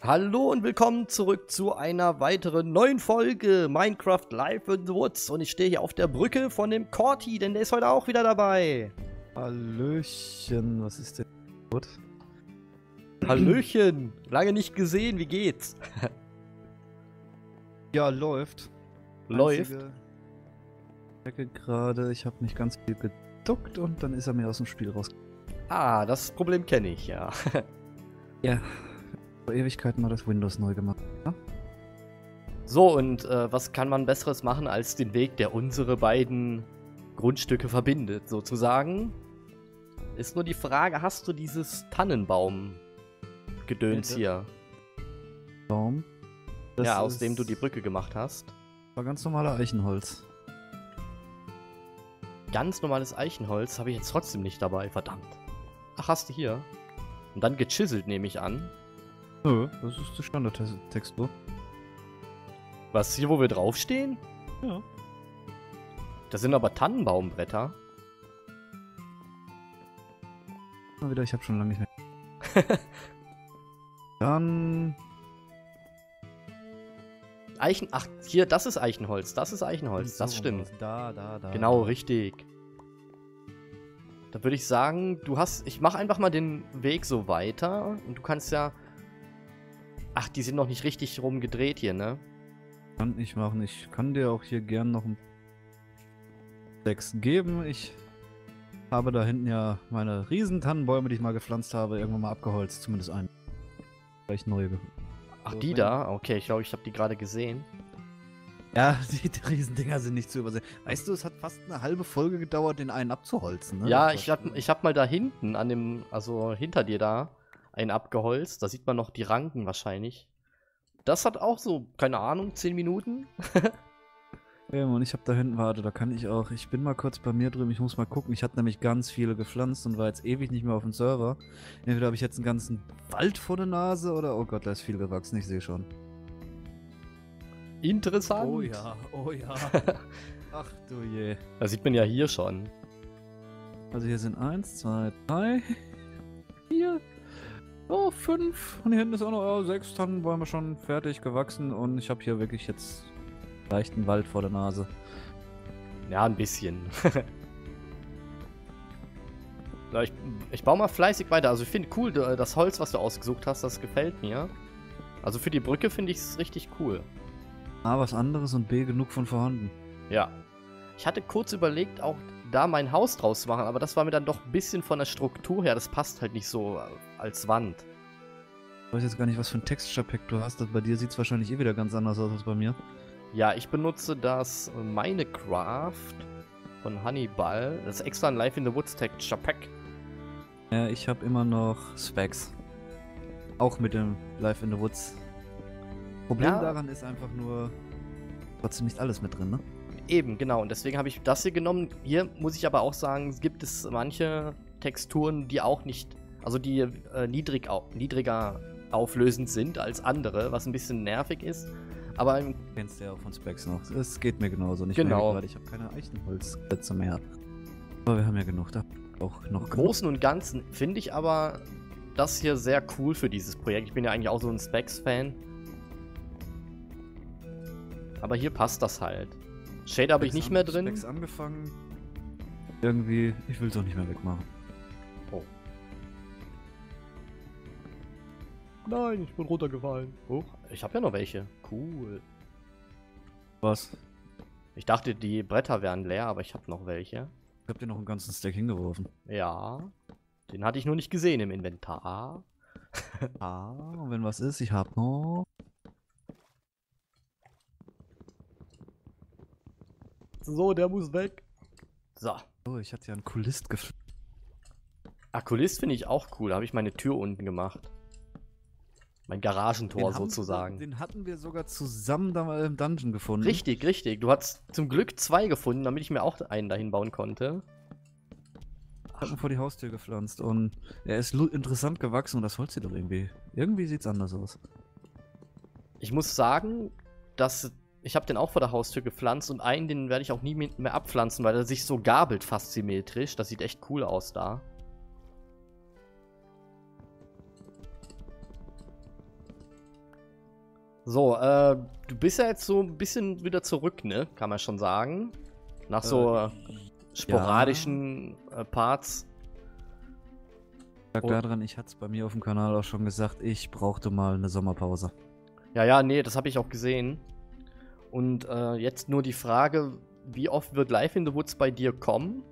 Hallo und willkommen zurück zu einer weiteren neuen Folge Minecraft Live in the Woods. Und ich stehe hier auf der Brücke von dem Corti, denn der ist heute auch wieder dabei. Hallöchen, was ist denn gut? Hallöchen, lange nicht gesehen, wie geht's? Ja, läuft. Läuft. Einzige- Ich merke gerade, ich habe nicht ganz viel geduckt und dann ist er mir aus dem Spiel raus. Ah, das Problem kenne ich, ja. Ja. Vor Ewigkeiten mal das Windows neu gemacht. So, und äh, was kann man Besseres machen als den Weg, der unsere beiden Grundstücke verbindet, sozusagen? Ist nur die Frage, hast du dieses Tannenbaum-Gedöns hier? Baum. Das ja, aus dem du die Brücke gemacht hast. War ganz normaler Eichenholz. Ganz normales Eichenholz habe ich jetzt trotzdem nicht dabei, verdammt. Ach, hast du hier. Und dann gechiselt, nehme ich an. Nö, das ist die Standardtextur. Was, hier, wo wir draufstehen? Ja. Das sind aber Tannenbaumbretter. Mal wieder, ich habe schon lange nicht mehr. dann. Eichen, ach, hier, das ist Eichenholz, das ist Eichenholz, das stimmt. Da, da, da. Genau, richtig. Da würde ich sagen, du hast, ich mache einfach mal den Weg so weiter und du kannst ja, ach, die sind noch nicht richtig rumgedreht hier, ne? Kann ich machen. Ich kann dir auch hier gern noch ein Sechs geben. Ich habe da hinten ja meine riesen Tannenbäume, die ich mal gepflanzt habe, irgendwann mal abgeholzt. Zumindest einen. Vielleicht neue. Ach, die da? Okay, ich glaube, ich habe die gerade gesehen. Ja, die, die Riesendinger sind nicht zu übersehen. Weißt du, es hat fast eine halbe Folge gedauert, den einen abzuholzen. Ne? Ja, ich hab, ich hab mal da hinten an dem, also hinter dir da, einen abgeholzt. Da sieht man noch die Ranken wahrscheinlich. Das hat auch so, keine Ahnung, 10 Minuten. Ja, Mann, ich habe da hinten, warte, da kann ich auch. Ich bin mal kurz bei mir drüben, ich muss mal gucken. Ich hatte nämlich ganz viele gepflanzt und war jetzt ewig nicht mehr auf dem Server. Entweder habe ich jetzt einen ganzen Wald vor der Nase oder, oh Gott, da ist viel gewachsen, ich sehe schon. Interessant. oh ja. Ach du je. Das sieht man ja hier schon. Also hier sind eins, zwei, drei, vier, oh, fünf. Und hier hinten ist auch noch oh, sechs Tannenbäume schon fertig gewachsen und ich habe hier wirklich jetzt leichten Wald vor der Nase. Ja, ein bisschen. Ja, ich, ich baue mal fleißig weiter. Also ich finde cool, da- das Holz, was du ausgesucht hast, das gefällt mir. Also für die Brücke finde ich es richtig cool. A, was anderes und B, genug von vorhanden. Ja. Ich hatte kurz überlegt, auch da mein Haus draus zu machen, aber das war mir dann doch ein bisschen von der Struktur her, das passt halt nicht so äh, als Wand. Ich weiß jetzt gar nicht, was für ein Texture-Pack du hast. Das bei dir sieht es wahrscheinlich eh wieder ganz anders aus als bei mir. Ja, ich benutze das Minecraft von Hannibal. Das ist extra ein Live in the Woods Texture Pack. Ja, ich habe immer noch Specs. Auch mit dem Life in the Woods. Problem Ja. daran ist einfach nur trotzdem nicht alles mit drin, ne? Eben, genau. Und deswegen habe ich das hier genommen. Hier muss ich aber auch sagen, gibt es manche Texturen, die auch nicht, also die äh, niedrig niedriger auflösend sind als andere, was ein bisschen nervig ist. Aber im Kennst du ja auch von Specs noch. Es geht mir genauso. Und Ich Genau. gerade, ich habe keine Eichenholzplätze mehr. Aber wir haben ja genug da. Auch noch genug. Großen und Ganzen finde ich aber das hier sehr cool für dieses Projekt. Ich bin ja eigentlich auch so ein Specs-Fan. Aber hier passt das halt. Shade habe ich nicht mehr drin. Specs angefangen. Irgendwie, ich will es auch nicht mehr wegmachen. Nein, ich bin runtergefallen. Oh, ich habe ja noch welche. Cool. Was? Ich dachte, die Bretter wären leer, aber ich habe noch welche. Ich hab dir noch einen ganzen Stack hingeworfen. Ja. Den hatte ich nur nicht gesehen im Inventar. Ah, und wenn was ist, ich hab noch. So, der muss weg. So. Oh, ich hatte ja einen Kulist gef Akkulist finde ich auch cool. Da habe ich meine Tür unten gemacht. Mein Garagentor Den haben- sozusagen. Den hatten wir sogar zusammen da mal im Dungeon gefunden. Richtig, richtig. Du hast zum Glück zwei gefunden, damit ich mir auch einen dahin bauen konnte. Hat man vor die Haustür gepflanzt und er ist interessant gewachsen und das Holz sieht doch irgendwie. Irgendwie sieht's anders aus. Ich muss sagen, dass ich habe den auch vor der Haustür gepflanzt und einen, den werde ich auch nie mehr abpflanzen, weil er sich so gabelt fast symmetrisch. Das sieht echt cool aus da. So, äh, du bist ja jetzt so ein bisschen wieder zurück, ne? Kann man schon sagen. Nach so Äh, sporadischen äh, Parts. Lag Oh. daran, ich hatte es bei mir auf dem Kanal auch schon gesagt, ich brauchte mal eine Sommerpause. Ja, ja, nee, das habe ich auch gesehen. Und äh, jetzt nur die Frage, wie oft wird Live in the Woods bei dir kommen?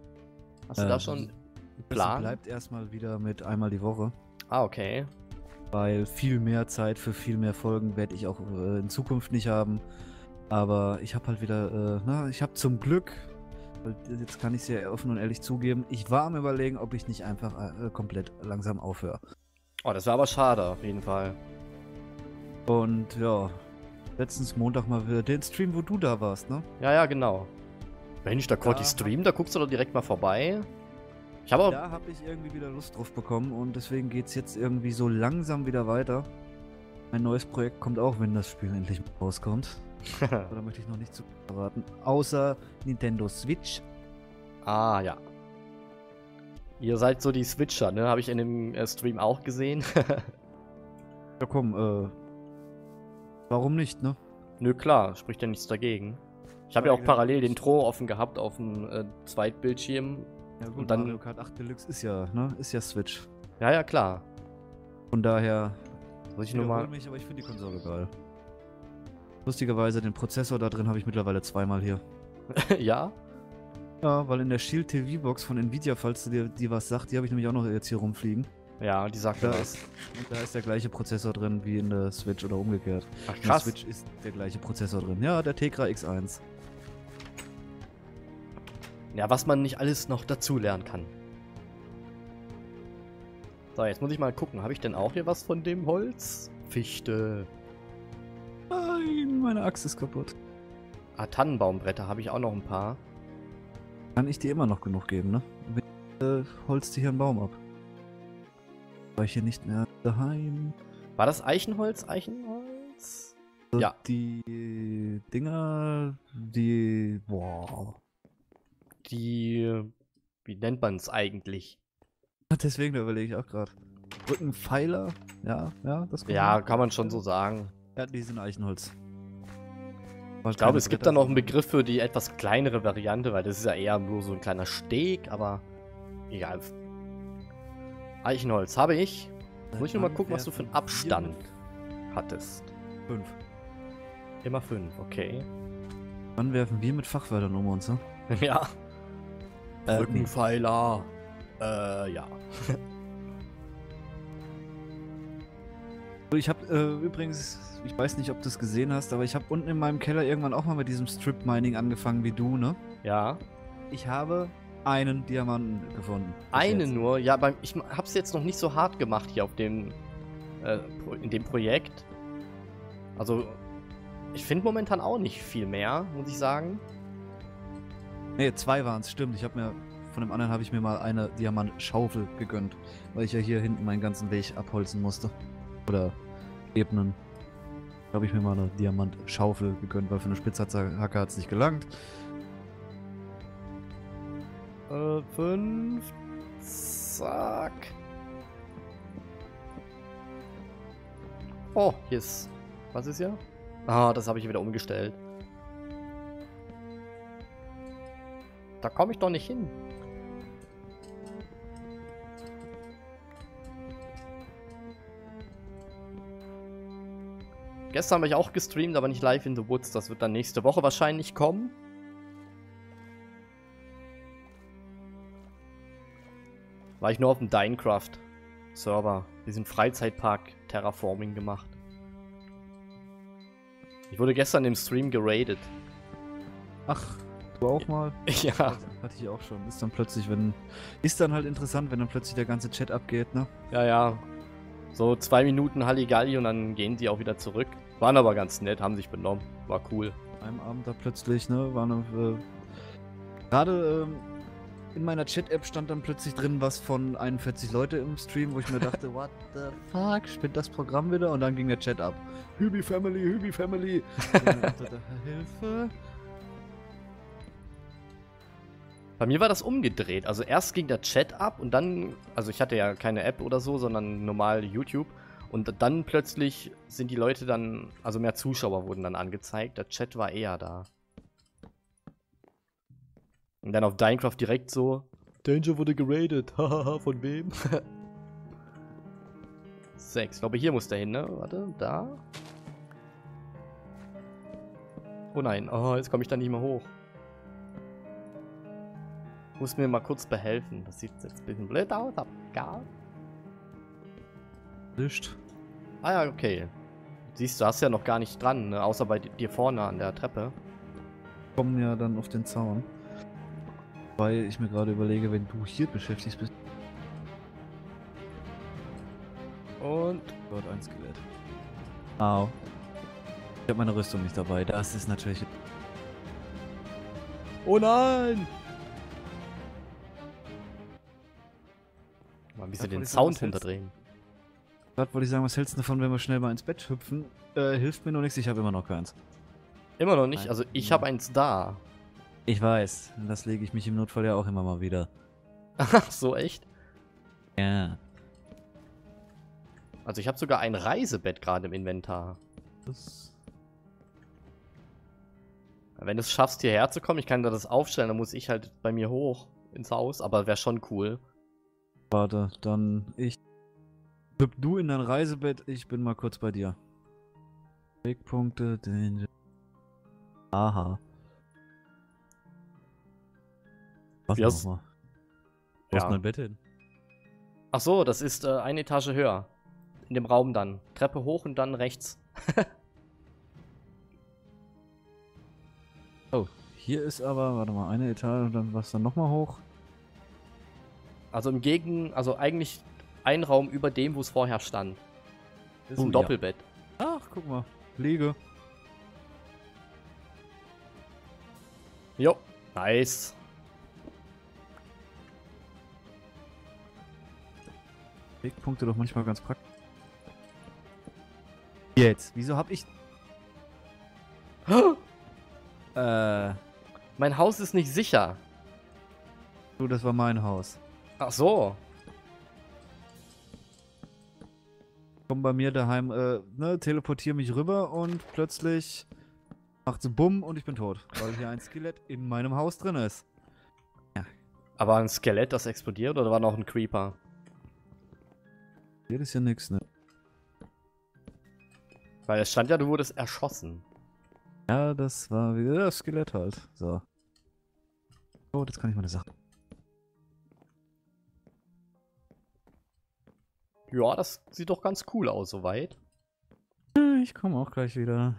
Hast du Äh, da schon einen Es Plan? bleibt erstmal wieder mit einmal die Woche, Ah, okay. Weil viel mehr Zeit für viel mehr Folgen werde ich auch äh, in Zukunft nicht haben. Aber ich habe halt wieder, äh, na, ich habe zum Glück, weil jetzt kann ich es ja offen und ehrlich zugeben, ich war am überlegen, ob ich nicht einfach äh, komplett langsam aufhöre. Oh, das wäre aber schade, auf jeden Fall. Und ja, letztens Montag mal wieder den Stream, wo du da warst, ne? Ja, ja, genau. Mensch, da Corti Ja. Stream, da guckst du doch direkt mal vorbei. Ich habe auch. Da habe ich irgendwie wieder Lust drauf bekommen und deswegen geht es jetzt irgendwie so langsam wieder weiter. Ein neues Projekt kommt auch, wenn das Spiel endlich rauskommt. Da möchte ich noch nicht zu verraten. Außer Nintendo Switch. ah, ja. Ihr seid so die Switcher, ne? Habe ich in dem äh, Stream auch gesehen. Ja komm, äh. Warum nicht, ne? Nö, klar, spricht ja nichts dagegen. Ich habe ja auch parallel den Tro offen gehabt auf dem äh, Zweitbildschirm. Ja gut, Und dann- Mario Kart 8 Deluxe ist ja, ne? Ist ja Switch. Ja, ja, klar. Von daher Muss ich ich nur mal. mich, aber ich finde die Konsole geil. Lustigerweise, den Prozessor da drin habe ich mittlerweile zweimal hier. ja? Ja, weil in der Shield TV Box von Nvidia, falls du dir die was sagt, die habe ich nämlich auch noch jetzt hier rumfliegen. Ja, die sagt Da was. ist, und da ist der gleiche Prozessor drin wie in der Switch oder umgekehrt. Ach, In der krass. Switch ist der gleiche Prozessor drin. Ja, der Tegra X1. Ja, was man nicht alles noch dazulernen kann. So, jetzt muss ich mal gucken. Habe ich denn auch hier was von dem Holz? Fichte. Nein, meine Axt ist kaputt. Ah, Tannenbaumbretter habe ich auch noch ein paar. Kann ich dir immer noch genug geben, ne? Wenn, äh, holst du hier einen Baum ab. War ich hier nicht mehr daheim? War das Eichenholz? Eichenholz? So, Ja. Die Dinger, die. Boah. Die. Wie nennt man es eigentlich? Deswegen überlege ich auch gerade. Brückenpfeiler? Ja, ja, das Ja, kann man schon so sagen. Ja, die sind Eichenholz. Ich glaube, es gibt da noch einen Begriff für die etwas kleinere Variante, weil das ist ja eher nur so ein kleiner Steg, aber egal. Eichenholz habe ich. Muss ich nur mal gucken, was du für einen Abstand hattest. Fünf. Immer fünf, okay. Wann werfen wir mit Fachwörtern um uns, ne? ja. Äh, Brückenpfeiler. Äh, ja. Ich habe äh, übrigens, ich weiß nicht, ob du es gesehen hast, aber ich habe unten in meinem Keller irgendwann auch mal mit diesem Strip Mining angefangen wie du, ne? Ja. Ich habe einen Diamanten gefunden. bis Eine jetzt. nur. Ja, beim, ich hab's jetzt noch nicht so hart gemacht hier auf dem. Äh, in dem Projekt. Also. Ich finde momentan auch nicht viel mehr, muss ich sagen. Nee, zwei waren es, stimmt. Ich habe mir von dem anderen habe ich mir mal eine Diamantschaufel gegönnt, weil ich ja hier hinten meinen ganzen Weg abholzen musste. Oder ebnen. Da habe ich mir mal eine Diamantschaufel gegönnt, weil für eine Spitzhacke hat es nicht gelangt. Äh, fünf. Zack. Oh, hier ist. Was ist hier? Ah, das habe ich wieder umgestellt. Da komme ich doch nicht hin. Gestern habe ich auch gestreamt, aber nicht live in the Woods. Das wird dann nächste Woche wahrscheinlich kommen. War ich nur auf dem Dinecraft-Server. Diesen Freizeitpark Terraforming gemacht. Ich wurde gestern im Stream geradet. Ach, du auch mal? ja. Hatte ich auch schon. Ist dann plötzlich, wenn. Ist dann halt interessant, wenn dann plötzlich der ganze Chat abgeht, ne? Ja, ja. So zwei Minuten Halligalli und dann gehen die auch wieder zurück. Waren aber ganz nett, haben sich benommen. War cool. einem Abend da plötzlich, ne, waren äh, gerade ähm, in meiner Chat-App stand dann plötzlich drin was von 41 Leute im Stream, wo ich mir dachte, what the fuck, spinnt das Programm wieder? Und dann ging der Chat ab. Hübi Family, Hübi Family. Und ich dachte, Hilfe. Bei mir war das umgedreht. Also erst ging der Chat ab und dann, also ich hatte ja keine App oder so, sondern normal YouTube. Und dann plötzlich sind die Leute dann, also mehr Zuschauer wurden dann angezeigt. Der Chat war eher da. Und dann auf Minecraft direkt so, Danger wurde geradet. Hahaha, von wem? Sechs. Ich glaube, hier muss der hin, ne? Warte, da. Oh nein, oh, jetzt komme ich da nicht mehr hoch. Muss mir mal kurz behelfen. Das sieht jetzt ein bisschen blöd aus, aber egal. Nicht. Ah ja, okay. Siehst du, hast ja noch gar nicht dran, ne? außer bei dir vorne an der Treppe. Kommen ja dann auf den Zaun. Weil ich mir gerade überlege, wenn du hier beschäftigt bist. Und Dort ein Skelett. Au. Ich habe meine Rüstung nicht dabei. Das ist natürlich. Oh nein! Bisschen den Sound runterdrehen. Gerade wollte ich sagen, was hältst du davon, wenn wir schnell mal ins Bett hüpfen? Äh, hilft mir nur nichts, ich habe immer noch keins. Immer noch nicht, also ich habe eins da. Ich weiß. Das lege ich mich im Notfall ja auch immer mal wieder. Ach so, echt? Ja. Also ich habe sogar ein Reisebett gerade im Inventar. Das Wenn du es schaffst, hierher zu kommen, ich kann da das aufstellen, dann muss ich halt bei mir hoch ins Haus, aber wäre schon cool. Warte, dann ich. Du in dein Reisebett, ich bin mal kurz bei dir. Wegpunkte, Danger. Aha. Was hast- nochmal? Wo ist Ja. mein Bett hin? Ach so, das ist äh, eine Etage höher. In dem Raum dann. Treppe hoch und dann rechts. Oh, hier ist aber, warte mal, eine Etage und dann was dann nochmal hoch. Also im Gegen, also eigentlich ein Raum über dem, wo es vorher stand. Das ist Oh, ein ja. Doppelbett. Ach, guck mal. Liege. Jo, nice. Wegpunkte doch manchmal ganz praktisch. Jetzt, wieso hab ich. Äh, Mein Haus ist nicht sicher. du, das war mein Haus. Ach so. Komm bei mir daheim, äh, ne, teleportiere mich rüber und plötzlich macht's Bumm und ich bin tot. Weil hier ein Skelett in meinem Haus drin ist. Aber ein Skelett, das explodiert oder war noch ein Creeper? Hier ist ja nix, ne? Weil es stand ja, du wurdest erschossen. Ja, das war wieder das Skelett halt. So. Oh, jetzt kann ich meine Sache. Ja, das sieht doch ganz cool aus soweit. Ich komme auch gleich wieder.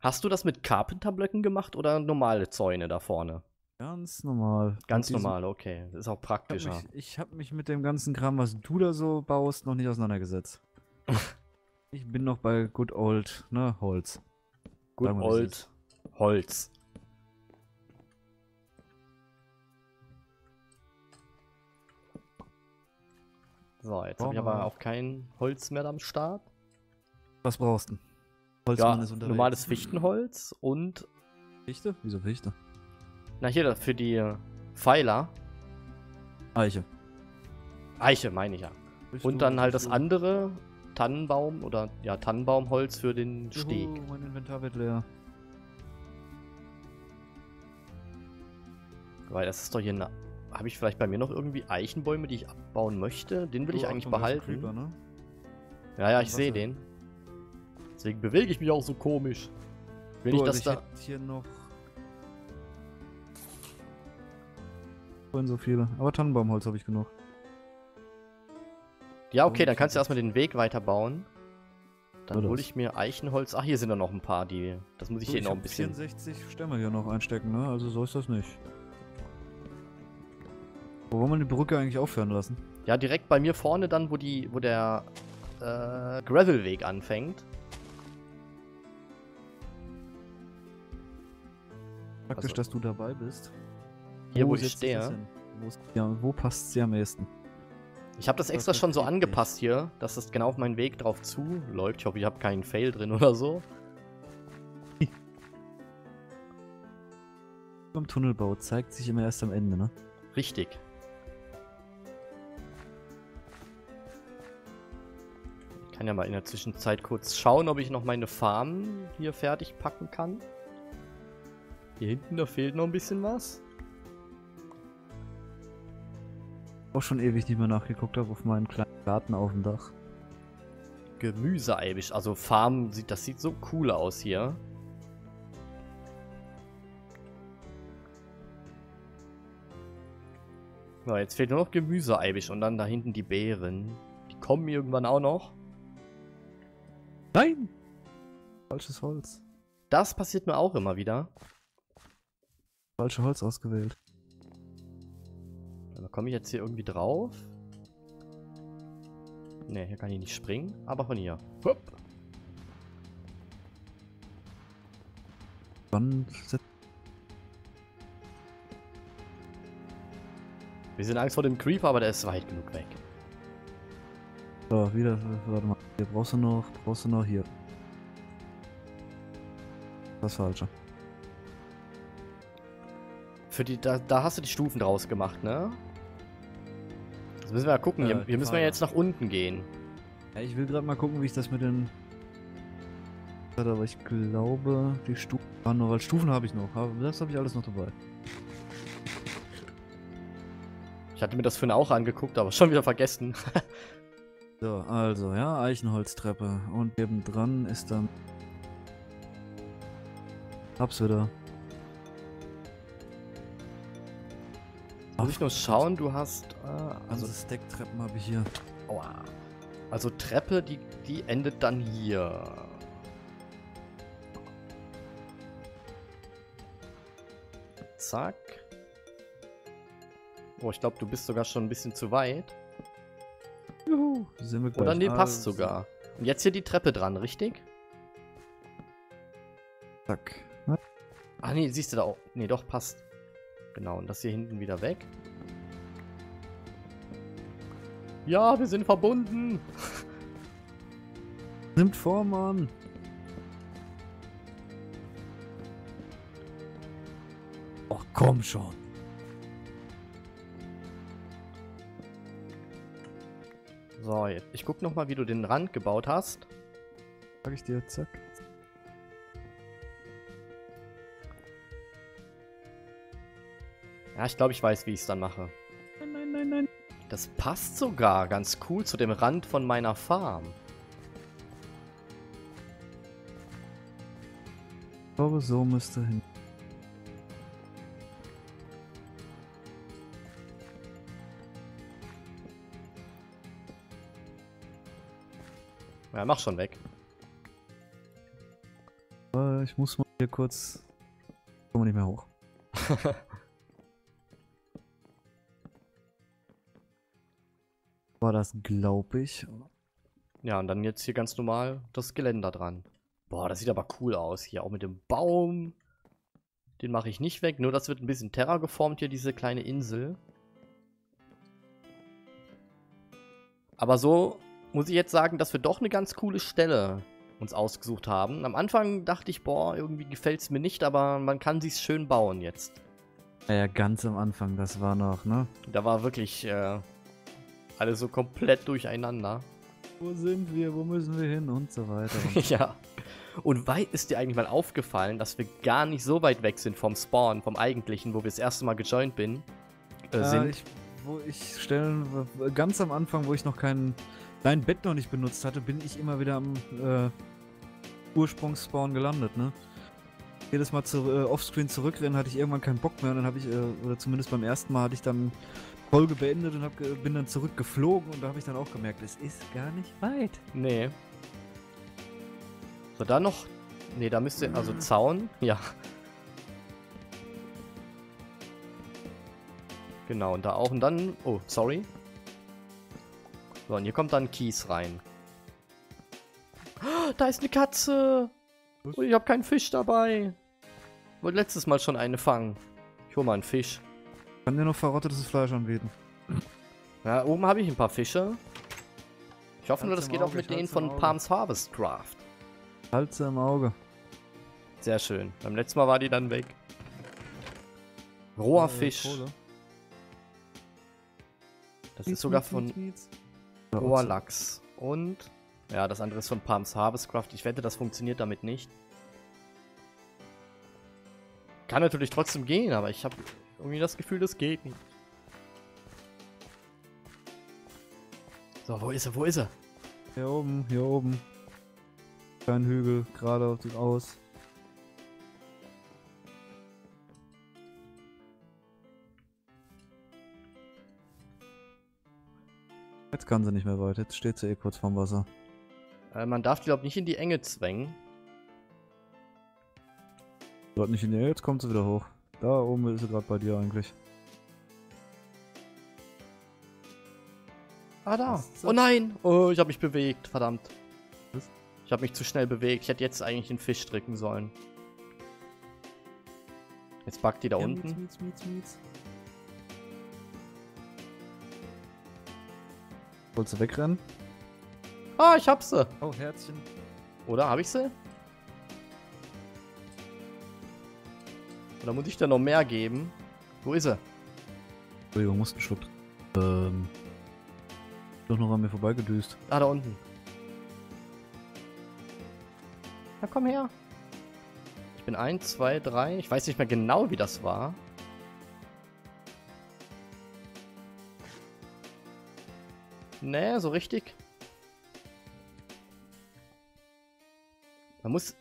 Hast du das mit Carpenterblöcken gemacht oder normale Zäune da vorne? Ganz normal. Ganz normal, okay. Das ist auch Ich hab, praktischer. mich, ich hab mich mit dem ganzen Kram, was du da so baust, noch nicht auseinandergesetzt. ich bin noch bei Good Old, ne, Holz. Good old Holz. So, jetzt habe ich aber auch kein Holz mehr am Start. Was brauchst du? Ja, Holzmann ist unterwegs. normales Fichtenholz und, Fichte? Wieso Fichte? na hier, für die Pfeiler. Eiche. Eiche, meine ich ja. Und dann halt das andere Tannenbaum oder ja, Tannenbaumholz für den Steg. Juhu, mein Inventar wird leer. Weil das ist doch hier eine. Habe ich vielleicht bei mir noch irgendwie Eichenbäume, die ich abbauen möchte? Den will ich Oh, eigentlich behalten. Creeper, ne? Ja, ja, ich sehe den. Deswegen bewege ich mich auch so komisch. Will So, ich also das ich da. hätte hier noch. Vorhin so viele. Aber Tannenbaumholz habe ich genug. Ja, okay, dann ich kannst du erstmal den Weg weiterbauen. Dann hole ich mir Eichenholz. Ach, hier sind da noch ein paar, die. Das muss ich Du, hier noch ein bisschen. 64 Stämme hier noch einstecken, ne? Also so ist das nicht. Wo wollen wir die Brücke eigentlich aufhören lassen? Ja, direkt bei mir vorne dann, wo die, wo der äh, Gravelweg anfängt. Praktisch, Also- dass du dabei bist. Hier, wo ich sich das stehe. Wo, ist- ja, wo passt sie am ehesten? Ich habe das Das extra schon so ich. angepasst hier, dass es genau auf meinen Weg drauf zuläuft. Ich hoffe, ich habe keinen Fail drin oder so. Beim Tunnelbau zeigt sich immer erst am Ende, ne? Richtig. Kann ja mal in der Zwischenzeit kurz schauen, ob ich noch meine Farm hier fertig packen kann. Hier hinten, da fehlt noch ein bisschen was. Auch schon ewig nicht mehr nachgeguckt habe auf meinem kleinen Garten auf dem Dach. Gemüseeibisch. Also Farm, sieht, das sieht so cool aus hier. So, jetzt fehlt nur noch Gemüseeibisch und dann da hinten die Beeren. Die kommen irgendwann auch noch. Nein! Falsches Holz. Das passiert mir auch immer wieder. Falsche Holz ausgewählt. Da komme ich jetzt hier irgendwie drauf. Ne, hier kann ich nicht springen, aber von hier. Hup. Wann Wir sind Angst vor dem Creeper, aber der ist weit genug weg. So, wieder, warte mal. Hier brauchst du noch, brauchst du noch hier. Das falsche. Für die, da, da hast du die Stufen draus gemacht, ne? Jetzt müssen wir ja gucken. Äh, hier, hier müssen wir jetzt nach unten gehen. Ja, ich will gerade mal gucken, wie ich das mit den. Aber ich glaube, die Stufen waren noch, weil Stufen habe ich noch. Aber Das habe ich alles noch dabei. Ich hatte mir das vorhin auch angeguckt, aber schon wieder vergessen. So, also, ja, Eichenholztreppe. Und nebendran ist dann. Hab's wieder. Muss ich nur schauen, du hast. Äh, Also also, Stacktreppen habe ich hier. aua. also Treppe, die, die endet dann hier. Zack. Oh, ich glaube, du bist sogar schon ein bisschen zu weit. Juhu, sind wir gleich. Oder nee, passt Also, sogar. Und jetzt hier die Treppe dran, richtig? Zack. Ach nee, siehst du da auch. Nee, doch, passt. Genau, und das hier hinten wieder weg. Ja, wir sind verbunden. Nimmt Form an. Ach komm schon. So, jetzt, ich guck noch mal, wie du den Rand gebaut hast. Sag ich dir, zack. Ja, ich glaube, ich weiß, wie ich es dann mache. Nein, nein, nein, nein. Das passt sogar ganz cool zu dem Rand von meiner Farm. Ich glaube, so müsste hin. Ja, mach schon weg. Äh, Ich muss mal hier kurz. Komm nicht mehr hoch. War das, glaube ich. Ja, und dann jetzt hier ganz normal das Geländer dran. Boah, das sieht aber cool aus hier. Auch mit dem Baum. Den mache ich nicht weg. Nur das wird ein bisschen terra geformt hier, diese kleine Insel. Aber so muss ich jetzt sagen, dass wir doch eine ganz coole Stelle uns ausgesucht haben. Am Anfang dachte ich, boah, irgendwie gefällt es mir nicht, aber man kann sich's schön bauen jetzt. Ja, ganz am Anfang, das war noch, ne? Da war wirklich äh, alles so komplett durcheinander. Wo sind wir? Wo müssen wir hin? Und so weiter. Und ja. Und weit ist dir eigentlich mal aufgefallen, dass wir gar nicht so weit weg sind vom Spawn, vom eigentlichen, wo wir das erste Mal gejoint bin, äh, Ja, sind? Ich, wo ich stellen, ganz am Anfang, wo ich noch kein, dein Bett noch nicht benutzt hatte, bin ich immer wieder am äh, Ursprungsspawn gelandet, ne? Jedes Mal zu, äh, offscreen zurückrennen, hatte ich irgendwann keinen Bock mehr und dann habe ich, äh, oder zumindest beim ersten Mal hatte ich dann Folge beendet und hab, bin dann zurückgeflogen und da habe ich dann auch gemerkt, es ist gar nicht weit. Nee. So, da noch. Nee, da müsste. Also Zaun. Ja. Genau, und da auch. Und dann. Oh, sorry. So, und hier kommt dann Kies rein. Ah, Da ist eine Katze! Und ich habe keinen Fisch dabei. Wollte letztes Mal schon eine fangen. Ich hol mal einen Fisch. Kann dir noch verrottetes Fleisch anbieten. Ja, oben habe ich ein paar Fische. Ich hoffe nur, Halt's das im geht auch Auge, mit ich denen halt's von. Palms Harvest Craft. Halt sie im Auge. Sehr schön. Beim letzten Mal war die dann weg. Roher Äh, Fisch. Kohle. Das ist sogar von mietz, mietz. roher Lachs. Und Ja, das andere ist von Palms Harvestcraft. Ich wette, das funktioniert damit nicht. Kann natürlich trotzdem gehen, aber ich habe irgendwie das Gefühl, das geht nicht. So, wo ist er? Wo ist er? Hier oben, hier oben. Kein Hügel, geradeaus. Jetzt kann sie nicht mehr weit, jetzt steht sie eh kurz vorm Wasser. Äh, man darf die, glaube ich, nicht in die Enge zwängen. Dort nicht in die Enge, jetzt kommt sie wieder hoch. Da oben ist sie gerade bei dir eigentlich. Ah, da. Oh nein. Oh, ich habe mich bewegt. Verdammt. Was? Ich habe mich zu schnell bewegt. Ich hätte jetzt eigentlich den Fisch drücken sollen. Jetzt backt die da Ja, unten. Mietz, mietz, mietz, Wolltest du wegrennen? Ah, ich hab sie. Oh, Herzchen. Oder habe ich sie? Oder muss ich da noch mehr geben? Wo ist er? Entschuldigung, musst einen Schluck. Ähm. Doch noch an mir vorbeigedüst. Ah, da unten. Na, komm her. Ich bin 1, 2, 3. Ich weiß nicht mehr genau, wie das war. Nee, so richtig. Man muss...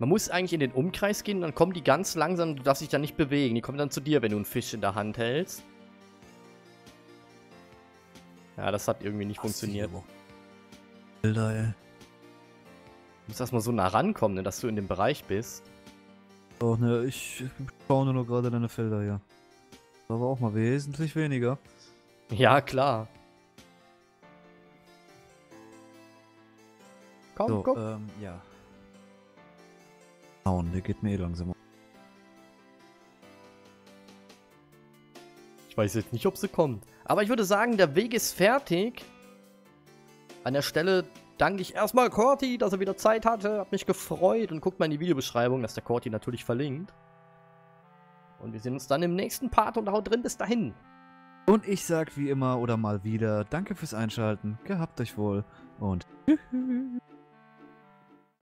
Man muss eigentlich in den Umkreis gehen und dann kommen die ganz langsam, du darfst dich dann nicht bewegen. Die kommen dann zu dir, wenn du einen Fisch in der Hand hältst. Ja, das hat irgendwie nicht funktioniert. Bilder, ey. Du musst erstmal so nah rankommen, ne, dass du in dem Bereich bist. Oh, ne, ich schaue nur gerade deine Felder hier. Aber auch mal wesentlich weniger. Ja, klar. Komm, So, guck. ähm, ja. Hauen, der geht mir eh langsam. Ich weiß jetzt nicht, ob sie kommt. Aber ich würde sagen, der Weg ist fertig. An der Stelle danke ich erstmal Corti, dass er wieder Zeit hatte. Hat mich gefreut. Und guckt mal in die Videobeschreibung, dass der Corti natürlich verlinkt. Und wir sehen uns dann im nächsten Part und haut drin. Bis dahin. Und ich sag wie immer oder mal wieder, danke fürs Einschalten, gehabt euch wohl und tschüss.